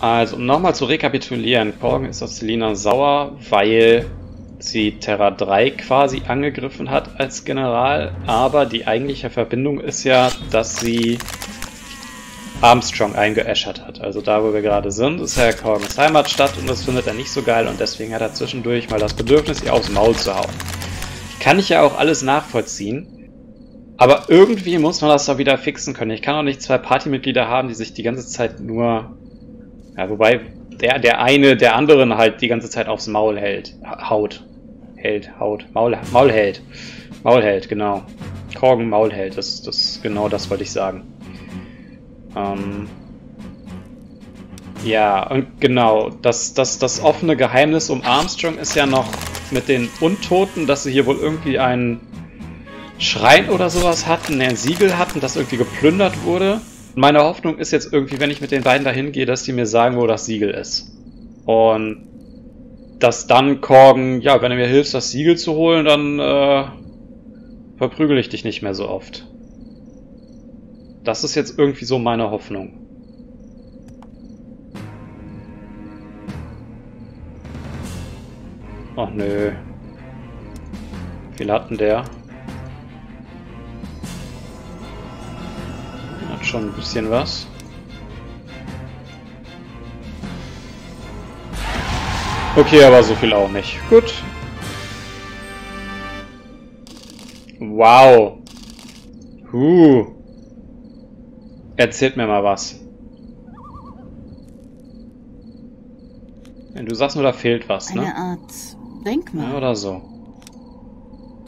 Also, um nochmal zu rekapitulieren. Korgen ist auf Selina sauer, weil sie Terra 3 quasi angegriffen hat als General, aber die eigentliche Verbindung ist ja, dass sie Armstrong eingeäschert hat. Also da, wo wir gerade sind, ist ja Korgens Heimatstadt und das findet er nicht so geil und deswegen hat er zwischendurch mal das Bedürfnis, ihr aufs Maul zu hauen. Kann ich ja auch alles nachvollziehen, aber irgendwie muss man das doch wieder fixen können. Ich kann auch nicht zwei Partymitglieder haben, die sich die ganze Zeit nur... Ja, wobei der, der eine der anderen halt die ganze Zeit aufs Maul hält. Haut. Hält, Haut. Maul, Maul hält. Maul hält, genau. Korgen Maul hält, das, das, genau das wollte ich sagen. Ähm, ja, und genau, das, das, das offene Geheimnis um Armstrong ist ja noch mit den Untoten, dass sie hier wohl irgendwie einen Schrein oder sowas hatten, ein Siegel hatten, das irgendwie geplündert wurde. Meine Hoffnung ist jetzt irgendwie, wenn ich mit den beiden dahin gehe, dass die mir sagen, wo das Siegel ist. Und dass dann Korgen, ja, wenn du mir hilfst, das Siegel zu holen, dann äh, verprügel ich dich nicht mehr so oft. Das ist jetzt irgendwie so meine Hoffnung. Ach nö. Wie viel hat denn der? Hat schon ein bisschen was. Okay, aber so viel auch nicht. Gut. Wow. Huh. Erzählt mir mal was. Du sagst nur, da fehlt was, ne? Eine Art Denkmal. Ja, oder so.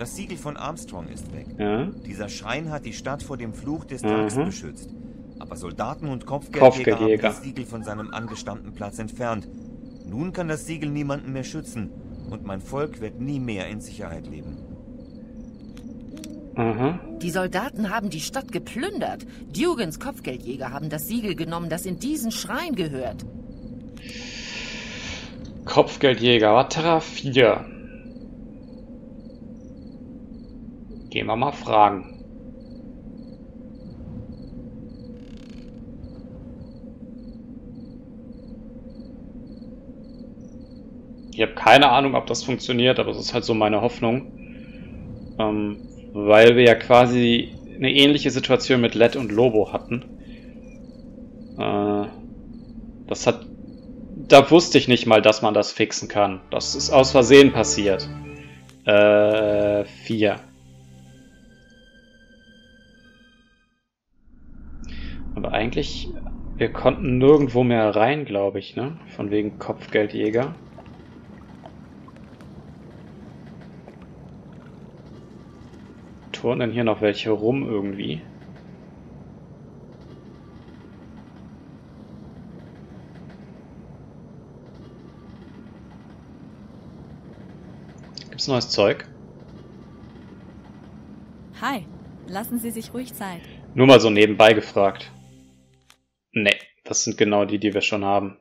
Das Siegel von Armstrong ist weg. Ja? Dieser Schrein hat die Stadt vor dem Fluch des Tags mhm. beschützt. Aber Soldaten und Kopfgeldjäger, Kopfgeldjäger haben das Siegel von seinem angestammten Platz entfernt. Nun kann das Siegel niemanden mehr schützen und mein Volk wird nie mehr in Sicherheit leben. Aha. Die Soldaten haben die Stadt geplündert. Dugans Kopfgeldjäger haben das Siegel genommen, das in diesen Schrein gehört. Kopfgeldjäger, Wattera 4. Gehen wir mal fragen. Ich habe keine Ahnung, ob das funktioniert, aber es ist halt so meine Hoffnung. Ähm, weil wir ja quasi eine ähnliche Situation mit Led und Lobo hatten. Äh, das hat... Da wusste ich nicht mal, dass man das fixen kann. Das ist aus Versehen passiert. Äh, vier. Aber eigentlich, wir konnten nirgendwo mehr rein, glaube ich, ne? Von wegen Kopfgeldjäger. turnen hier noch welche rum irgendwie? Gibt's neues Zeug? Hi, lassen Sie sich ruhig Zeit. Nur mal so nebenbei gefragt. Nee, das sind genau die, die wir schon haben.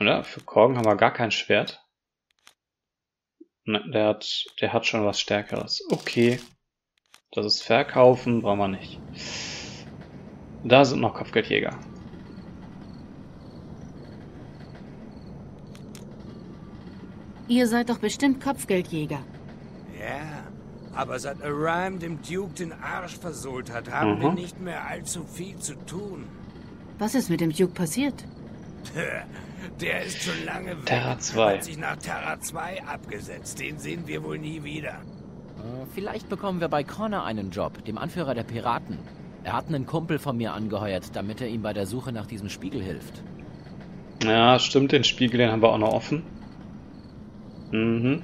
Oder? Für Korgen haben wir gar kein Schwert. Ne, der hat, der hat schon was Stärkeres. Okay. Das ist Verkaufen, brauchen wir nicht. Da sind noch Kopfgeldjäger. Ihr seid doch bestimmt Kopfgeldjäger. Ja, aber seit Aram dem Duke den Arsch versohlt hat, haben mhm. wir nicht mehr allzu viel zu tun. Was ist mit dem Duke passiert? Der ist schon lange weg. Terra 2. Hat sich nach Terra 2 abgesetzt. Den sehen wir wohl nie wieder. Äh, vielleicht bekommen wir bei Connor einen Job, dem Anführer der Piraten. Er hat einen Kumpel von mir angeheuert, damit er ihm bei der Suche nach diesem Spiegel hilft. Ja, stimmt, den Spiegel, den haben wir auch noch offen. Mhm.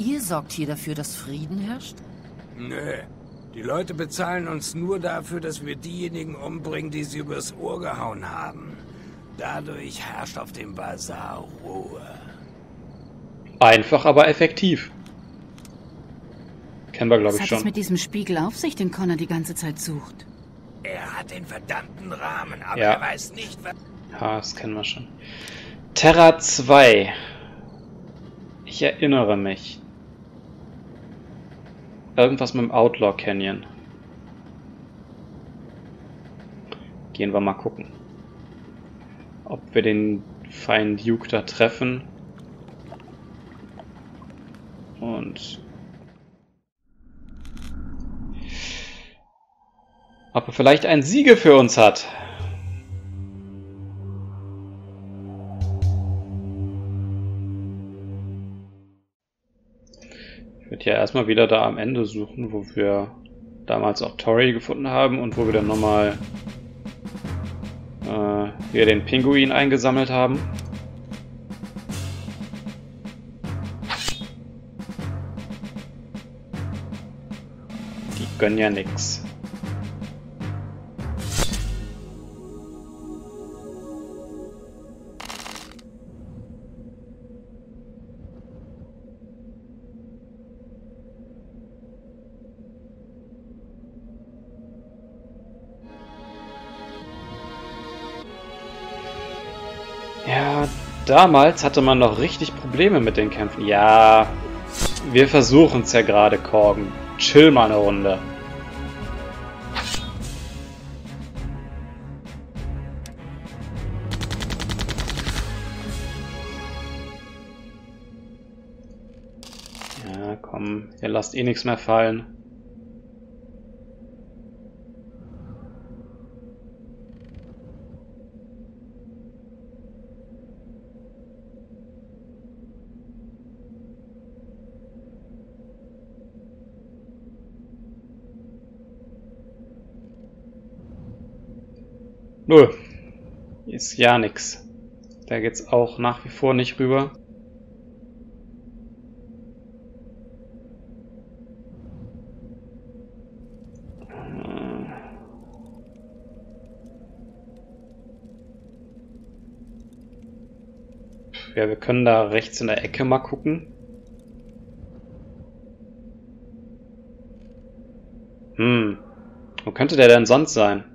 Ihr sorgt hier dafür, dass Frieden herrscht? Nö. Die Leute bezahlen uns nur dafür, dass wir diejenigen umbringen, die sie übers Ohr gehauen haben. Dadurch herrscht auf dem Bazar Ruhe. Einfach, aber effektiv. Kennen wir, glaube ich, schon. Was hat es mit diesem Spiegel auf sich, den Connor die ganze Zeit sucht? Er hat den verdammten Rahmen, aber ja. er weiß nicht, was... Ja, das kennen wir schon. Terra 2. Ich erinnere mich. Irgendwas mit dem Outlaw Canyon. gehen wir mal gucken. Ob wir den feinen Duke da treffen. Und ob er vielleicht ein Siegel für uns hat. Würde ja erstmal wieder da am Ende suchen, wo wir damals auch Tori gefunden haben und wo wir dann nochmal äh, hier den Pinguin eingesammelt haben. Die gönnen ja nix. Damals hatte man noch richtig Probleme mit den Kämpfen. Ja, wir versuchen es ja gerade, Korgen. Chill mal eine Runde. Ja, komm, ihr lasst eh nichts mehr fallen. Nö. Ist ja nix. Da geht's auch nach wie vor nicht rüber. Ja, wir können da rechts in der Ecke mal gucken. Hm. Wo könnte der denn sonst sein?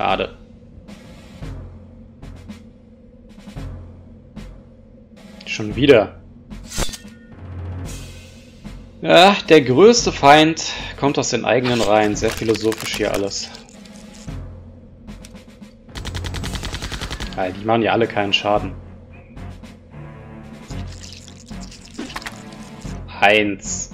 Schade. Schon wieder. Ja, der größte Feind kommt aus den eigenen Reihen. Sehr philosophisch hier alles. Ja, die machen ja alle keinen Schaden. Heinz.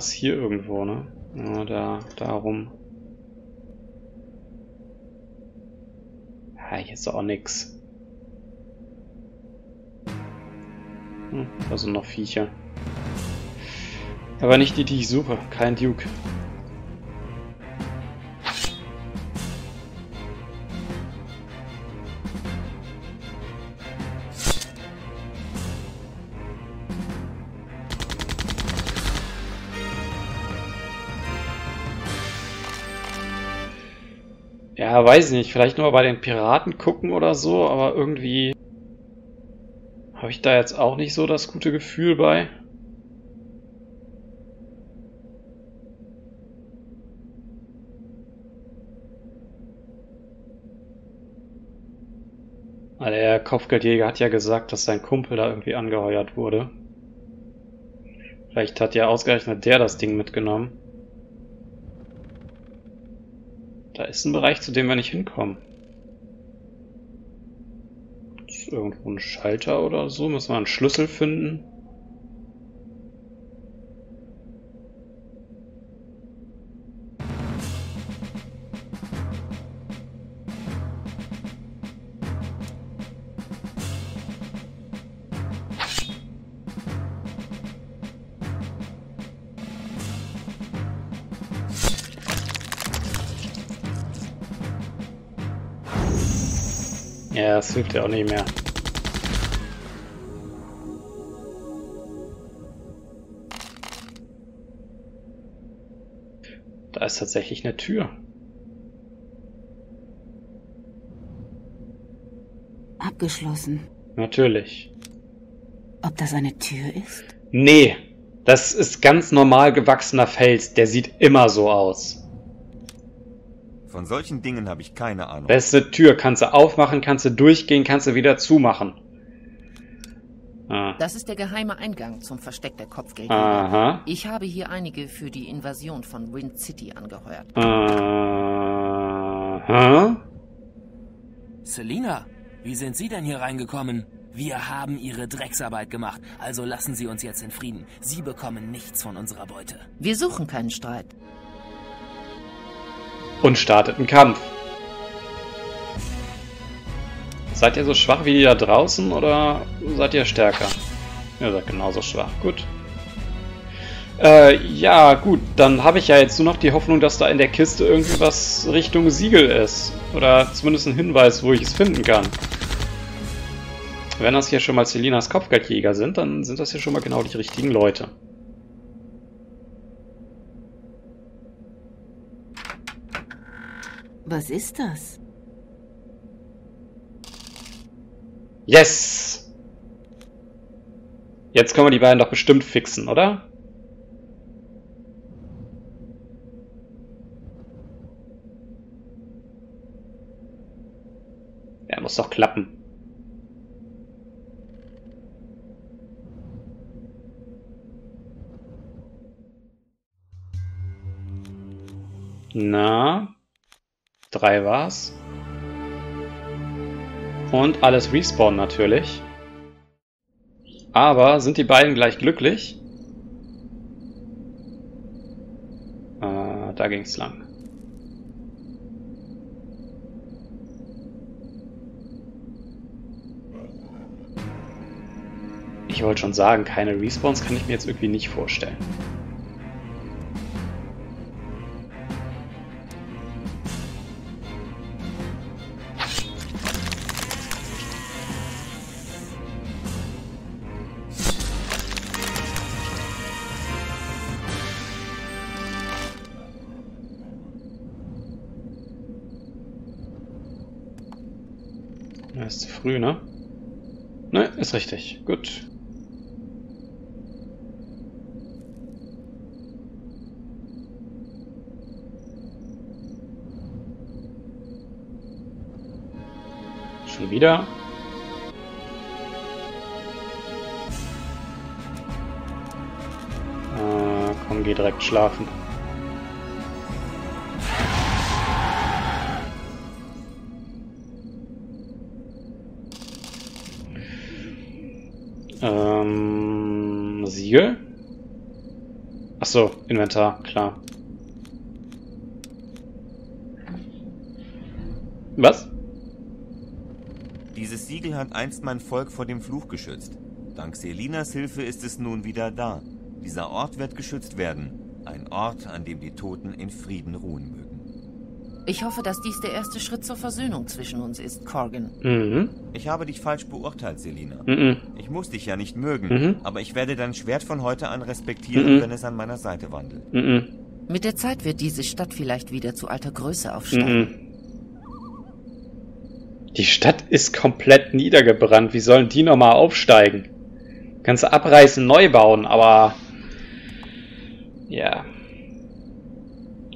Das? Hier irgendwo, ne? Ja, da, darum. Ja, hier ist auch nix. Hm, da sind noch Viecher. Aber nicht die, die ich suche. Kein Duke. Ja, weiß ich nicht. Vielleicht nur bei den Piraten gucken oder so, aber irgendwie habe ich da jetzt auch nicht so das gute Gefühl bei. Ah, Der Kopfgeldjäger hat ja gesagt, dass sein Kumpel da irgendwie angeheuert wurde. Vielleicht hat ja ausgerechnet der das Ding mitgenommen. Da ist ein Bereich, zu dem wir nicht hinkommen. Ist irgendwo ein Schalter oder so? Müssen wir einen Schlüssel finden? Ja, das hilft ja auch nicht mehr. Da ist tatsächlich eine Tür. Abgeschlossen. Natürlich. Ob das eine Tür ist? Nee, das ist ganz normal gewachsener Fels. Der sieht immer so aus. Von solchen Dingen habe ich keine Ahnung. Beste Tür. Kannst du aufmachen, kannst du durchgehen, kannst du wieder zumachen. Ah. Das ist der geheime Eingang zum Versteck der Kopfgeldjäger. Aha. Ich habe hier einige für die Invasion von Wind City angeheuert. Aha. Selina, wie sind Sie denn hier reingekommen? Wir haben Ihre Drecksarbeit gemacht, also lassen Sie uns jetzt in Frieden. Sie bekommen nichts von unserer Beute. Wir suchen keinen Streit. Und startet einen Kampf. Seid ihr so schwach wie die da draußen oder seid ihr stärker? Ihr seid genauso schwach. Gut. Äh, ja, gut. Dann habe ich ja jetzt nur noch die Hoffnung, dass da in der Kiste irgendwie was Richtung Siegel ist. Oder zumindest ein Hinweis, wo ich es finden kann. Wenn das hier schon mal Selinas Kopfgeldjäger sind, dann sind das hier schon mal genau die richtigen Leute. Was ist das? Yes! Jetzt können wir die beiden doch bestimmt fixen, oder? Ja, muss doch klappen. Na, drei war's. Und alles respawn natürlich. Aber sind die beiden gleich glücklich? Äh, da ging's lang. Ich wollte schon sagen, keine Respawns kann ich mir jetzt irgendwie nicht vorstellen. Ja, ist zu früh, ne? Ne, ist richtig. Gut. Schon wieder? Äh, komm, geh direkt schlafen. Achso, Inventar, klar. Was? Dieses Siegel hat einst mein Volk vor dem Fluch geschützt. Dank Selinas Hilfe ist es nun wieder da. Dieser Ort wird geschützt werden. Ein Ort, an dem die Toten in Frieden ruhen mögen. Ich hoffe, dass dies der erste Schritt zur Versöhnung zwischen uns ist, Corgan. Mhm. Ich habe dich falsch beurteilt, Selina. Mhm. Ich muss dich ja nicht mögen, Mhm. aber ich werde dein Schwert von heute an respektieren, Mhm. wenn es an meiner Seite wandelt. Mhm. Mit der Zeit wird diese Stadt vielleicht wieder zu alter Größe aufsteigen. Mhm. Die Stadt ist komplett niedergebrannt. Wie sollen die nochmal aufsteigen? Kannst du abreißen, neu bauen, aber. Ja.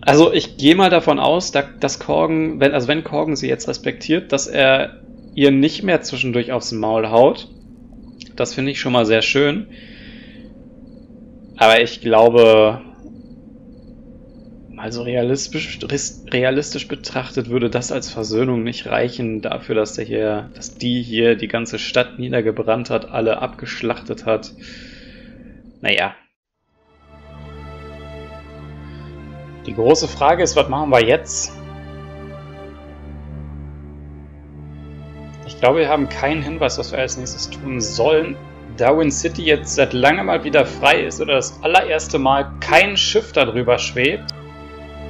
Also ich gehe mal davon aus, da- dass Korgen, wenn, also wenn Korgen sie jetzt respektiert, dass er ihr nicht mehr zwischendurch aufs Maul haut. Das finde ich schon mal sehr schön. Aber ich glaube, also realistisch, realistisch betrachtet würde das als Versöhnung nicht reichen dafür, dass der hier, dass die hier die ganze Stadt niedergebrannt hat, alle abgeschlachtet hat. Naja. Die große Frage ist, was machen wir jetzt? Ich glaube, wir haben keinen Hinweis, was wir als nächstes tun sollen. Darwin City jetzt seit langem mal wieder frei ist oder das allererste Mal kein Schiff darüber schwebt,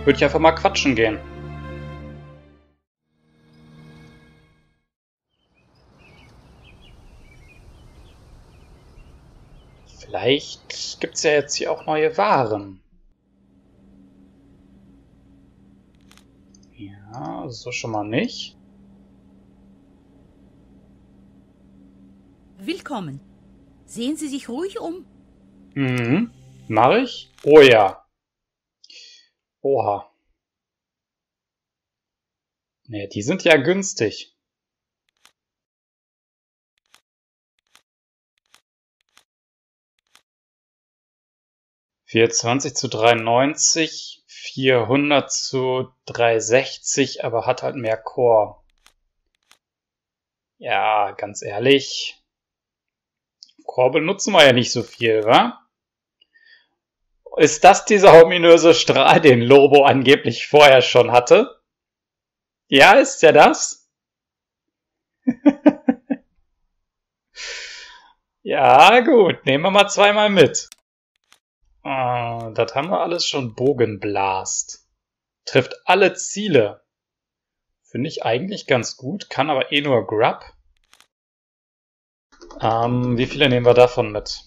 würde ich einfach mal quatschen gehen. Vielleicht gibt es ja jetzt hier auch neue Waren. Ja, so schon mal nicht. Willkommen. Sehen Sie sich ruhig um. Mhm. Mach ich? Oh ja. Oha. Ne, die sind ja günstig. Vierundzwanzig zu 93, 400 zu 360, aber hat halt mehr Core. Ja, ganz ehrlich. Core benutzen wir ja nicht so viel, wa? Ist das dieser ominöse Strahl, den Lobo angeblich vorher schon hatte? Ja, ist ja das? ja, gut, nehmen wir mal zweimal mit. Ah, das haben wir alles schon Bogenblast. Trifft alle Ziele. Finde ich eigentlich ganz gut, kann aber eh nur Grub. Ähm, wie viele nehmen wir davon mit?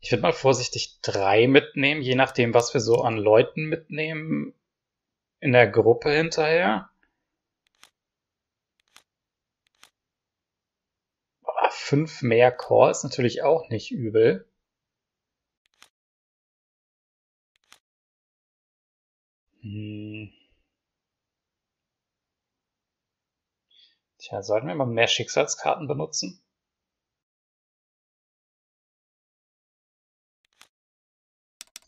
Ich würde mal vorsichtig drei mitnehmen, je nachdem, was wir so an Leuten mitnehmen in der Gruppe hinterher. Aber fünf mehr Core ist natürlich auch nicht übel. Hm. Tja, sollten wir mal mehr Schicksalskarten benutzen?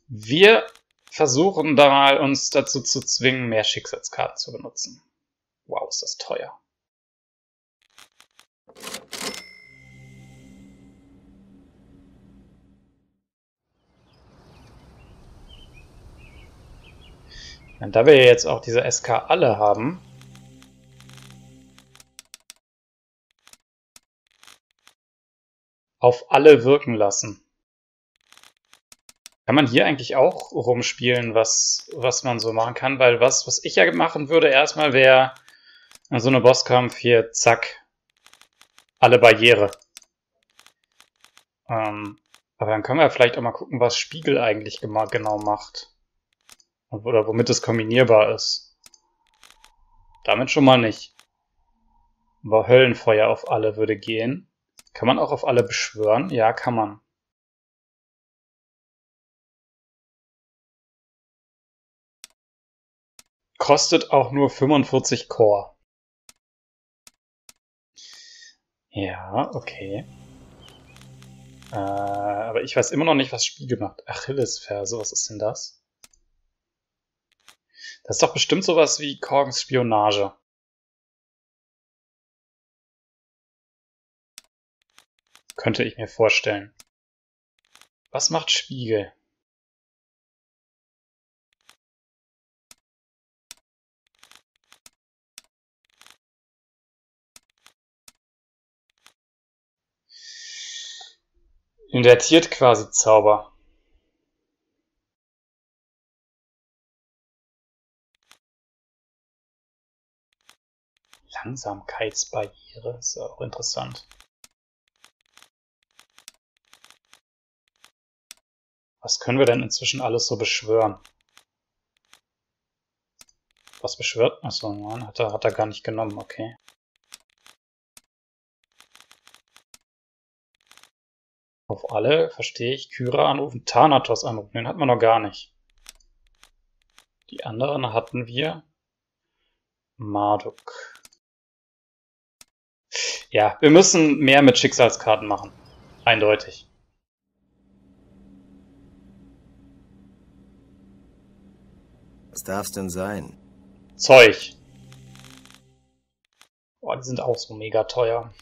Wir versuchen da mal uns dazu zu zwingen, mehr Schicksalskarten zu benutzen. Wow, ist das teuer. Und da wir jetzt auch diese SK alle haben, auf alle wirken lassen. Kann man hier eigentlich auch rumspielen, was, was man so machen kann? Weil was, was ich ja machen würde erstmal wäre so eine Bosskampf hier, zack, alle Barriere. Ähm, aber dann können wir vielleicht auch mal gucken, was Spiegel eigentlich genau macht. Oder womit es kombinierbar ist. Damit schon mal nicht. Aber Höllenfeuer auf alle würde gehen. Kann man auch auf alle beschwören? Ja, kann man. Kostet auch nur 45 Core. Ja, okay. Äh, aber ich weiß immer noch nicht, was Spiegel macht. Achillesferse, was ist denn das? Das ist doch bestimmt sowas wie Korgens Spionage. Könnte ich mir vorstellen. Was macht Spiegel? Invertiert quasi Zauber. Langsamkeitsbarriere ist auch interessant. Was können wir denn inzwischen alles so beschwören? Was beschwört? Achso, nein, hat er, hat er gar nicht genommen, okay. Auf alle, verstehe ich, Kyra anrufen, Thanatos anrufen, den hat man noch gar nicht. Die anderen hatten wir. Marduk. Ja, wir müssen mehr mit Schicksalskarten machen. Eindeutig. Was darf's denn sein? Zeug. Boah, die sind auch so mega teuer.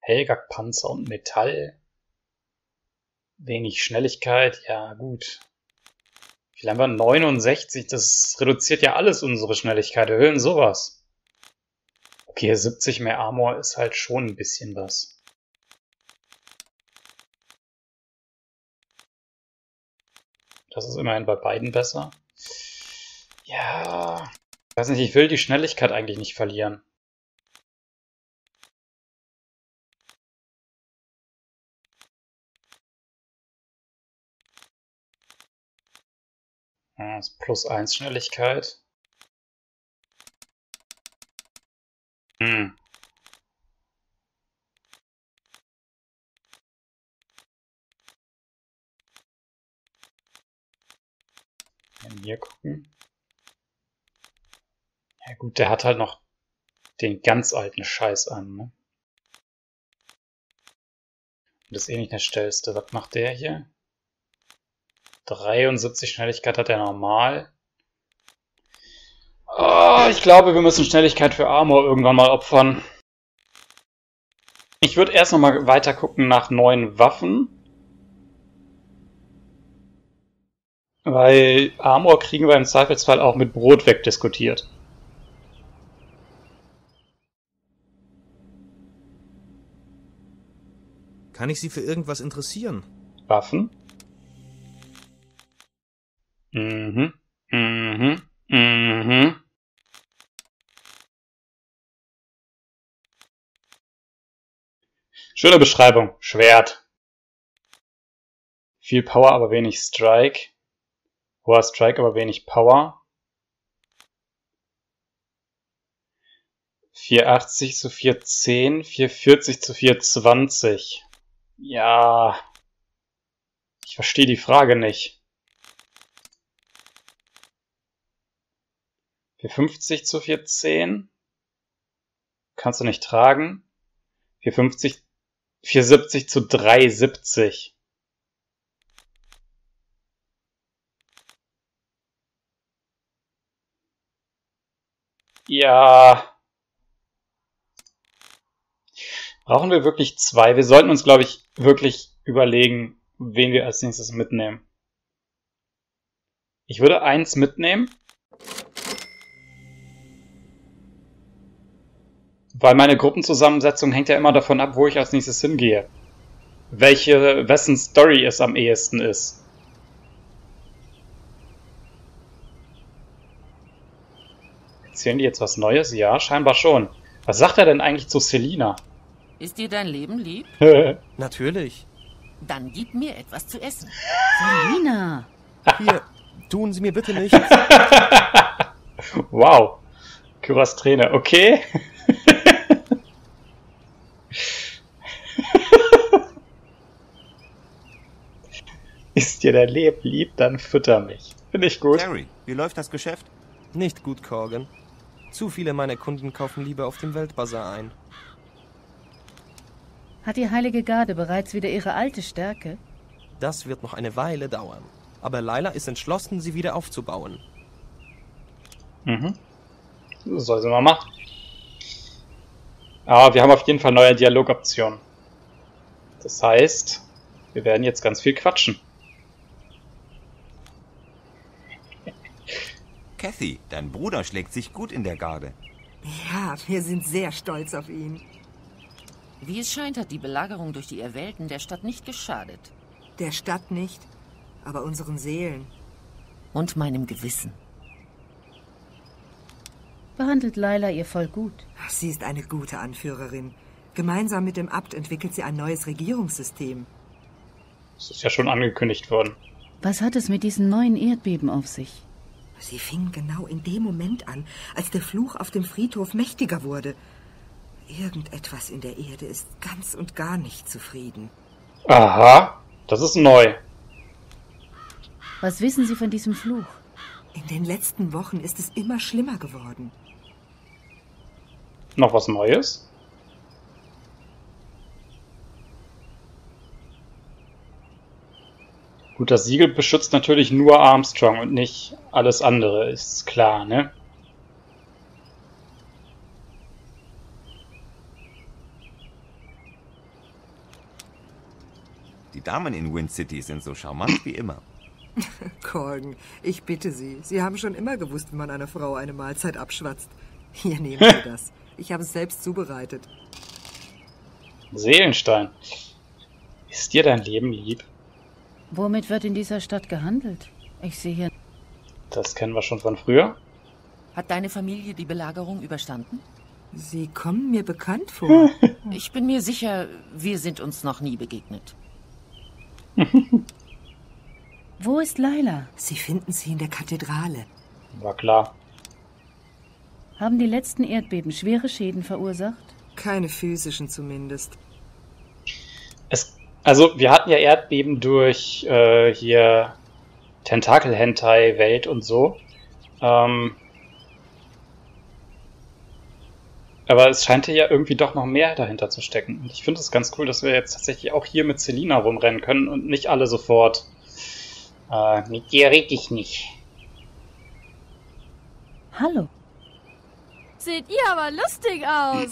Helgak Panzer und Metall. Wenig Schnelligkeit, ja gut. Wie haben wir? 69. Das reduziert ja alles unsere Schnelligkeit. Erhöhen sowas. Okay, 70 mehr Armor ist halt schon ein bisschen was. Das ist immerhin bei beiden besser. Ja, ich weiß nicht, ich will die Schnelligkeit eigentlich nicht verlieren. Ja, ist plus 1 Schnelligkeit. Hm. Wenn wir gucken. Ja gut, der hat halt noch den ganz alten Scheiß an, ne? Und das eh nicht der schnellste. Was macht der hier? 73 Schnelligkeit hat er normal. Oh, ich glaube, wir müssen Schnelligkeit für Armor irgendwann mal opfern. Ich würde erst noch mal weiter gucken nach neuen Waffen. Weil Armor kriegen wir im Zweifelsfall auch mit Brot wegdiskutiert. Kann ich Sie für irgendwas interessieren? Waffen? Mhm. Mhm. Mhm. Schöne Beschreibung. Schwert. Viel Power, aber wenig Strike. Hoher Strike, aber wenig Power. 480 zu 410, 440 zu 420. Ja. Ich verstehe die Frage nicht. 450 zu 410. Kannst du nicht tragen. 450, 470 zu 370. Ja. Brauchen wir wirklich zwei? Wir sollten uns, glaube ich, wirklich überlegen, wen wir als nächstes mitnehmen. Ich würde eins mitnehmen. Weil meine Gruppenzusammensetzung hängt ja immer davon ab, wo ich als nächstes hingehe. Welche, wessen Story es am ehesten ist. Erzählen die jetzt was Neues? Ja, scheinbar schon. Was sagt er denn eigentlich zu Selina? Ist dir dein Leben lieb? Natürlich. Dann gib mir etwas zu essen. Selina! Hier, tun Sie mir bitte nichts. wow. Kyras Trainer, okay. Ist dir dein Leben lieb, dann fütter mich. Finde ich gut. Harry, wie läuft das Geschäft? Nicht gut, Corgan. Zu viele meiner Kunden kaufen lieber auf dem Weltbazar ein. Hat die Heilige Garde bereits wieder ihre alte Stärke? Das wird noch eine Weile dauern. Aber Laila ist entschlossen, sie wieder aufzubauen. Mhm. Das soll sie mal machen. Aber wir haben auf jeden Fall neue Dialogoptionen. Das heißt, wir werden jetzt ganz viel quatschen. Kathy, dein Bruder schlägt sich gut in der Garde. Ja, wir sind sehr stolz auf ihn. Wie es scheint, hat die Belagerung durch die Erwählten der Stadt nicht geschadet. Der Stadt nicht, aber unseren Seelen. Und meinem Gewissen. Behandelt Laila ihr voll gut. Sie ist eine gute Anführerin. Gemeinsam mit dem Abt entwickelt sie ein neues Regierungssystem. Das ist ja schon angekündigt worden. Was hat es mit diesen neuen Erdbeben auf sich? Sie fing genau in dem Moment an, als der Fluch auf dem Friedhof mächtiger wurde. Irgendetwas in der Erde ist ganz und gar nicht zufrieden. Aha, das ist neu. Was wissen Sie von diesem Fluch? In den letzten Wochen ist es immer schlimmer geworden. Noch was Neues? Gut, das Siegel beschützt natürlich nur Armstrong und nicht alles andere, ist klar, ne? Die Damen in Wind City sind so charmant wie immer. Corgan, ich bitte Sie. Sie haben schon immer gewusst, wie man einer Frau eine Mahlzeit abschwatzt. Hier nehmen Sie das. Ich habe es selbst zubereitet. Seelenstein. Ist dir dein Leben lieb? Womit wird in dieser Stadt gehandelt? Ich sehe hier. Das kennen wir schon von früher. Hat deine Familie die Belagerung überstanden? Sie kommen mir bekannt vor. Ich bin mir sicher, wir sind uns noch nie begegnet. Wo ist Laila? Sie finden sie in der Kathedrale. War klar. Haben die letzten Erdbeben schwere Schäden verursacht? Keine physischen zumindest. Es, also, wir hatten ja Erdbeben durch äh, hier Tentakel-Hentai-Welt und so. Ähm, aber es scheint ja irgendwie doch noch mehr dahinter zu stecken. Und ich finde es ganz cool, dass wir jetzt tatsächlich auch hier mit Selina rumrennen können und nicht alle sofort. Äh, mit dir red ich nicht. Hallo. Seht ihr aber lustig aus.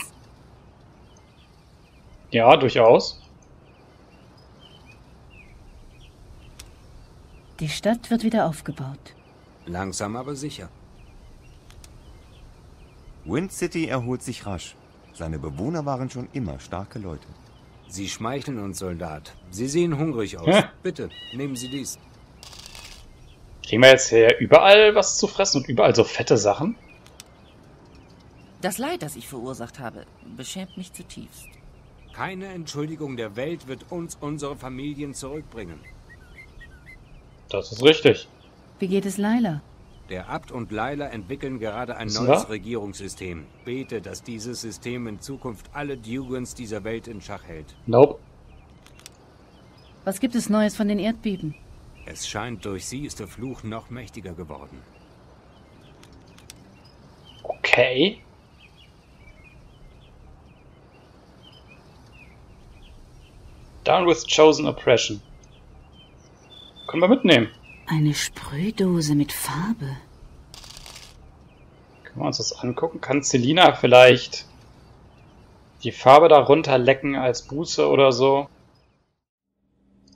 Ja, durchaus. Die Stadt wird wieder aufgebaut. Langsam aber sicher. Wind City erholt sich rasch. Seine Bewohner waren schon immer starke Leute. Sie schmeicheln uns, Soldat. Sie sehen hungrig aus. Hä? Bitte, nehmen Sie dies. Kriegen wir jetzt hier überall was zu fressen und überall so fette Sachen? Das Leid, das ich verursacht habe, beschämt mich zutiefst. Keine Entschuldigung der Welt wird uns unsere Familien zurückbringen. Das ist richtig. Wie geht es Laila? Der Abt und Laila entwickeln gerade ein Wissen neues wir? Regierungssystem. Bete, dass dieses System in Zukunft alle Dugans dieser Welt in Schach hält. Nope. Was gibt es Neues von den Erdbeben? Es scheint, durch sie ist der Fluch noch mächtiger geworden. Okay. Down with Chosen Oppression. Können wir mitnehmen. Eine Sprühdose mit Farbe. Können wir uns das angucken? Kann Selina vielleicht die Farbe darunter lecken als Buße oder so?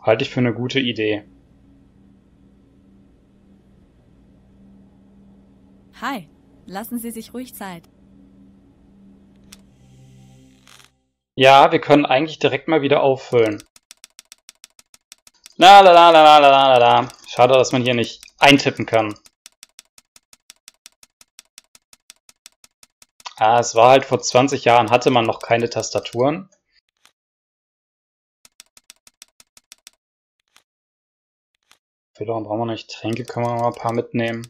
Halte ich für eine gute Idee. Hi, lassen Sie sich ruhig Zeit. Ja, wir können eigentlich direkt mal wieder auffüllen. La la la la la la la la. Schade, dass man hier nicht eintippen kann. Ah, es war halt vor 20 Jahren, hatte man noch keine Tastaturen. Füllung brauchen wir nicht. Tränke können wir mal ein paar mitnehmen.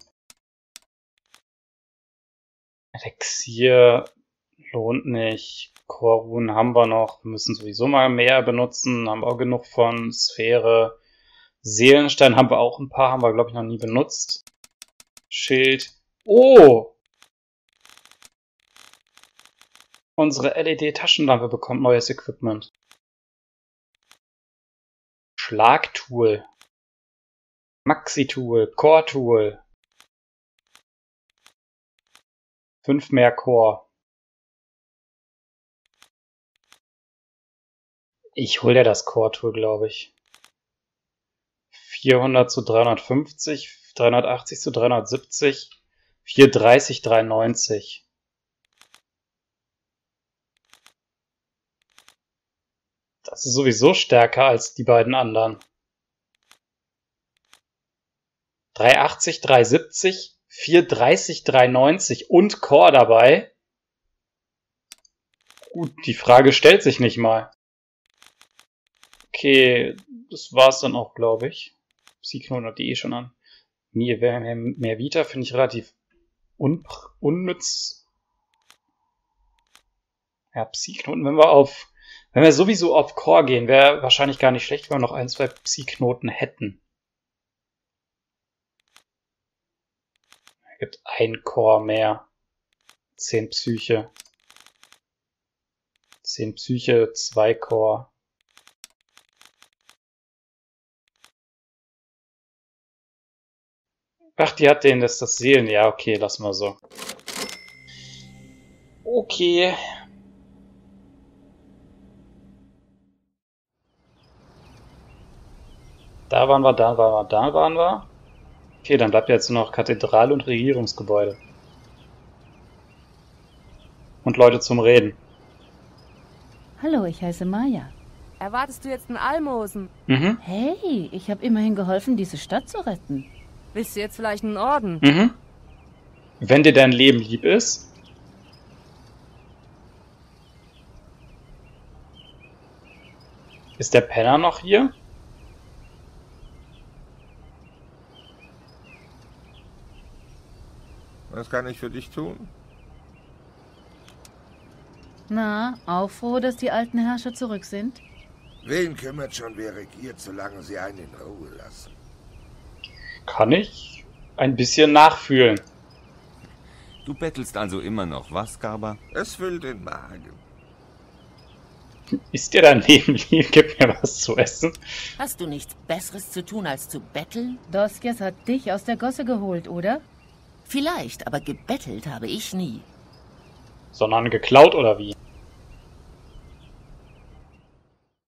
Elixier lohnt nicht. Korun haben wir noch. Müssen sowieso mal mehr benutzen. Haben wir auch genug von. Sphäre. Seelenstein haben wir auch ein paar. Haben wir, glaube ich, noch nie benutzt. Schild. Oh! Unsere LED-Taschenlampe bekommt neues Equipment. Schlagtool. Maxi-Tool. Core-Tool. Fünf mehr Core. Ich hol dir das Core-Tool, glaube ich. 400 zu 350, 380 zu 370, 430, 390. Das ist sowieso stärker als die beiden anderen. 380, 370, 430, 390 und Core dabei. Gut, die Frage stellt sich nicht mal. Okay, das war's dann auch, glaube ich. Psychnoten hat die eh schon an. Mehr, mehr, mehr Vita finde ich relativ un unnütz. Ja, Psychnoten, wenn wir auf, wenn wir sowieso auf Core gehen, wäre wahrscheinlich gar nicht schlecht, wenn wir noch ein, zwei Psychnoten hätten. gibt ein Core mehr. Zehn Psyche. Zehn Psyche, zwei Core. Ach, die hat den, das ist das Seelen. Ja, okay, lass mal so. Okay. Da waren wir, da waren wir, da waren wir. Okay, dann bleibt jetzt nur noch Kathedrale und Regierungsgebäude. Und Leute zum Reden. Hallo, ich heiße Maya. Erwartest du jetzt ein Almosen? Mhm. Hey, ich habe immerhin geholfen, diese Stadt zu retten. Willst du jetzt vielleicht einen Orden? Mhm. Wenn dir dein Leben lieb ist. Ist der Penner noch hier? Was kann ich für dich tun? Na, auch froh, dass die alten Herrscher zurück sind? Wen kümmert schon, wer regiert, solange sie einen in Ruhe lassen? Kann ich ein bisschen nachfühlen. Du bettelst also immer noch, was, Garber? Es füllt den Magen. Ist dir dein Leben lieb? Gib mir was zu essen. Hast du nichts Besseres zu tun, als zu betteln? Doskias hat dich aus der Gosse geholt, oder? Vielleicht, aber gebettelt habe ich nie. Sondern geklaut oder wie?